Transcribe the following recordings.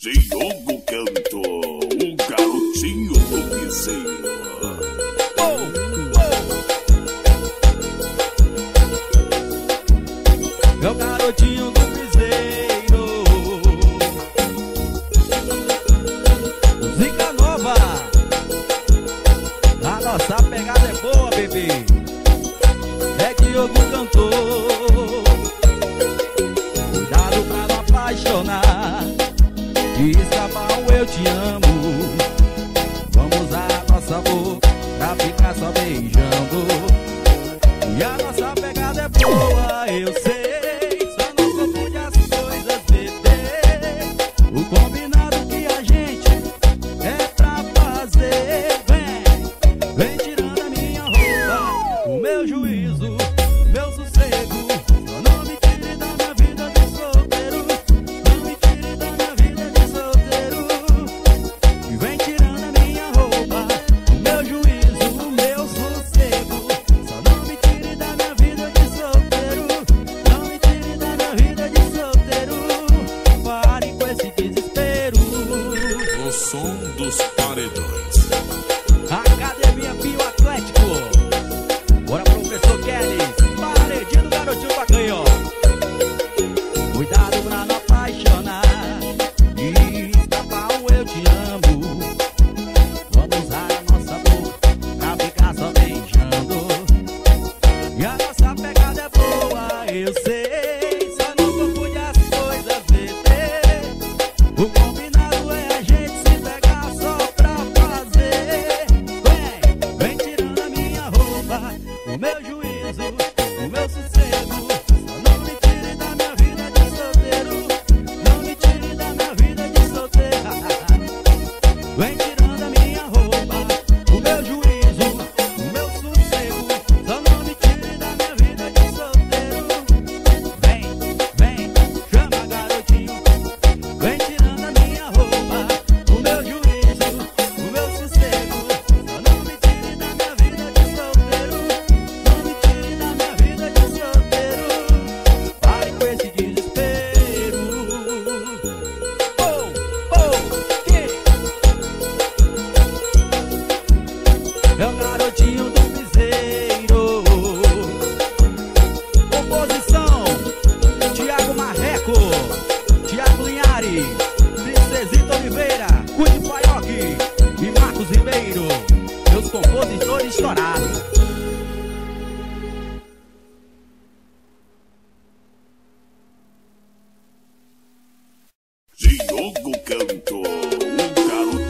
Diogo cantou o garotinho do vizinho. Oh, oh. É o garotinho do piseiro. Música nova. A nossa pegada é boa, bebê. É Diogo cantor. Cuidado pra não apaixonar. Está mal eu te amo. Vamos usar nosso amor pra ficar só bem.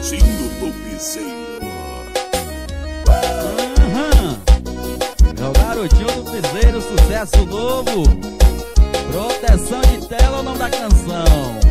fugindo do piseiro. Aham. É o garotinho do piseiro, sucesso novo. Proteção de tela, é o nome da canção.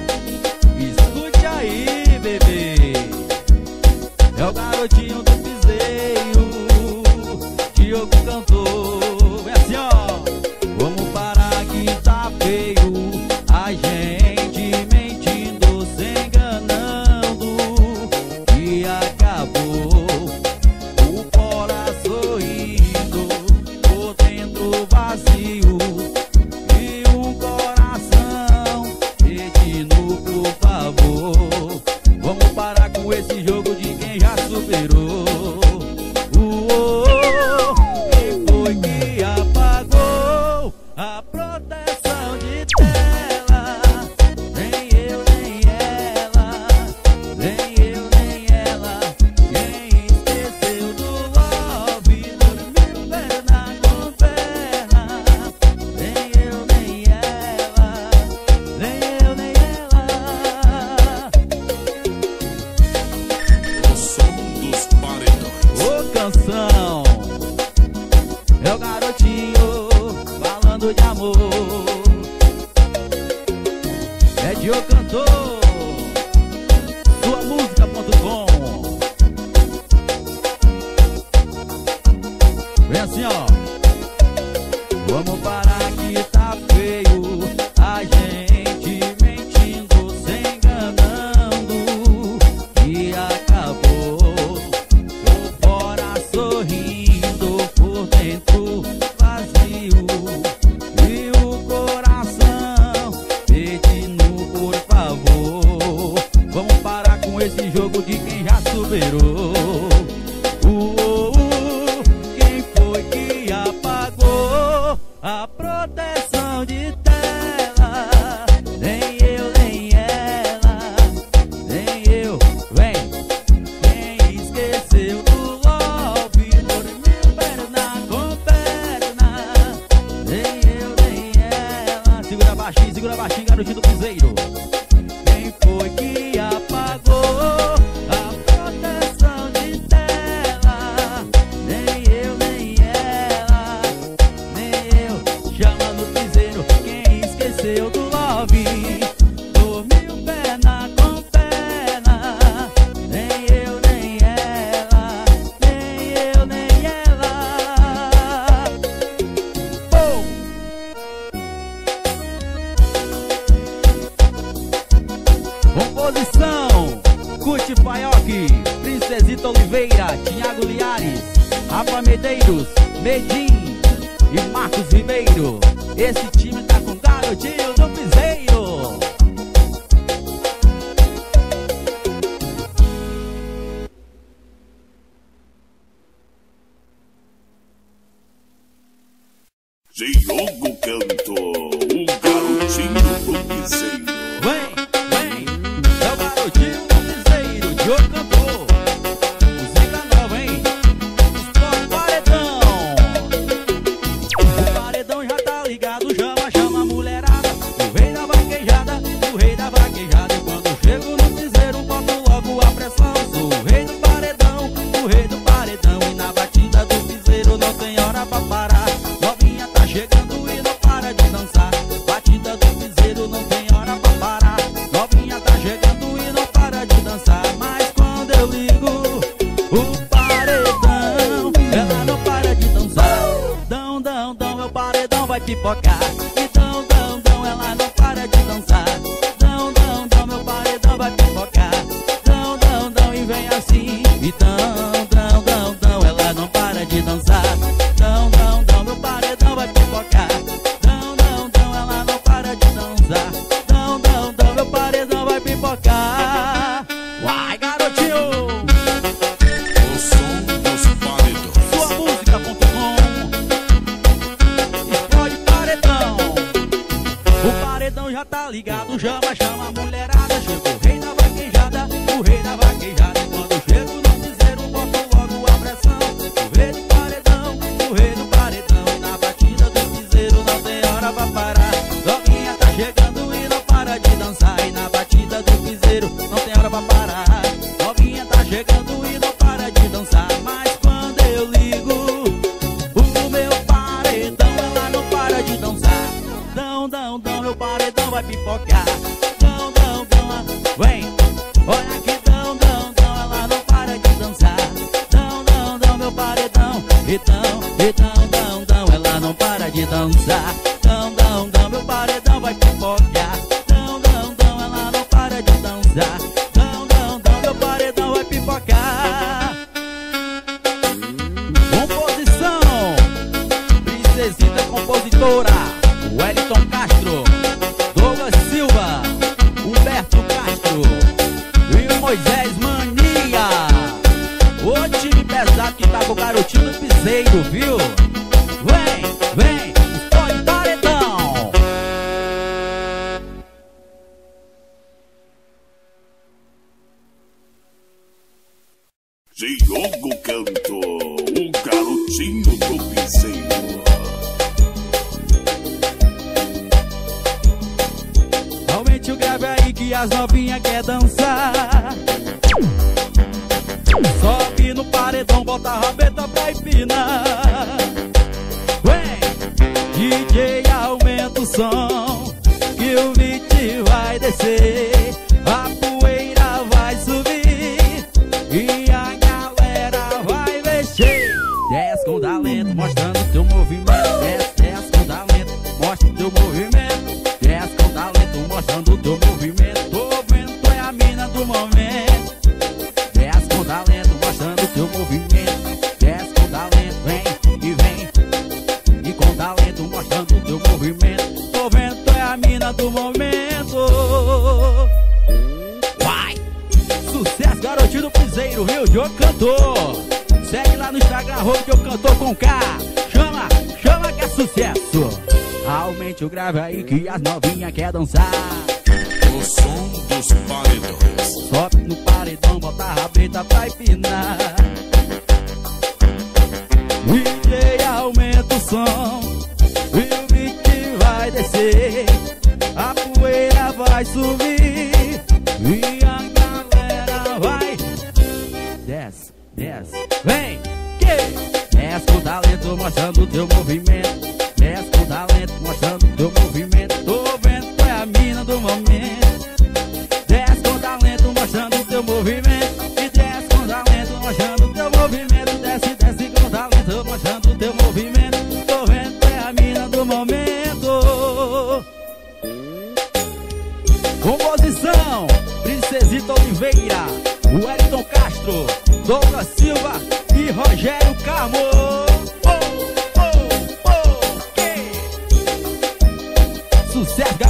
canção. É o garotinho falando de amor. de que já superou. Medim e Marcos Ribeiro. Esse time tá com garotinho no piseiro. compositora Wellington Castro, Douglas Silva, Humberto Castro e o Moisés Mania. O time pesado que tá com o garotinho do piseiro, viu? Vem, vem, escolhe paredão. Diogo Canto, o garotinho do piseiro. e as novinhas quer dançar. Sobe no paredão, bota a rabeta pra empinar. Vem, DJ, aumenta o som, que o beat vai descer. A poeira Cantor. Segue lá no Instagram, arroba Diogo Cantor com K. Chama, chama que é sucesso. Aumente o grave aí que as novinhas quer dançar. O som dos paredões. Sobe no paredão, bota a rabeta pra empinar. DJ aumenta o som e o beat vai descer. A poeira vai subir e a talento mostrando o teu movimento.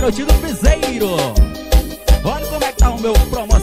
Garotinho do piseiro. Olha como é que tá o meu promocional.